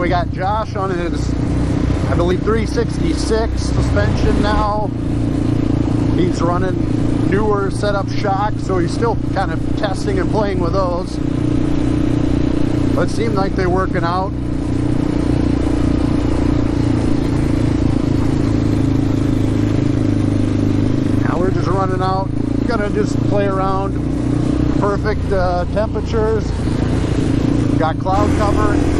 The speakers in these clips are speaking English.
We got Josh on his, I believe 366 suspension now. He's running newer setup shocks, so he's still kind of testing and playing with those. But it seemed like they're working out. Now we're just running out, gonna just play around. Perfect uh, temperatures. Got cloud cover,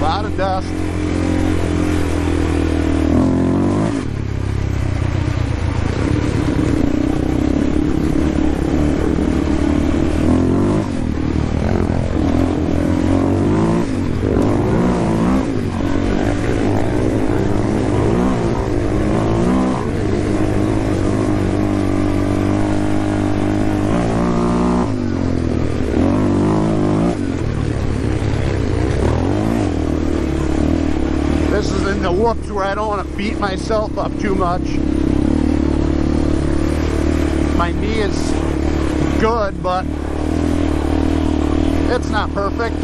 a lot of dust. I don't want to beat myself up too much. My knee is good, but it's not perfect.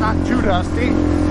Not too dusty.